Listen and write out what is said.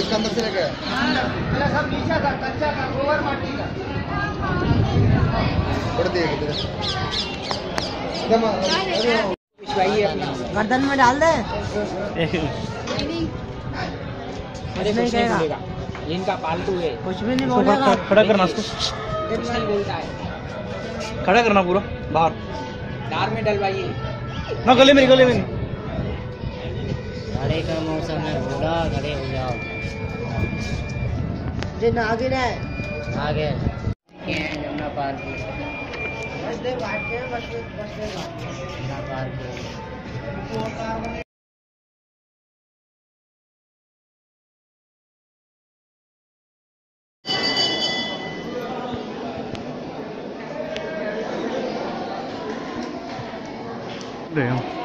इसका अंदर से सब नीचे का कच्चा का गोबर माटी का गर्दन में डाल दे। अरे नहीं कहेगा। इनका पालतू है। कुछ भी नहीं बोलेगा। खड़ा करना उसको। है। खड़ा करना पूरा बाहर। दार में डलवाइए। ना गले में गले में। नहीं। घड़े का मौसम है घोड़ा खड़े हो जाओ। जे नागिन है हैं पार्क बस दे बात के बस पार्क 네요.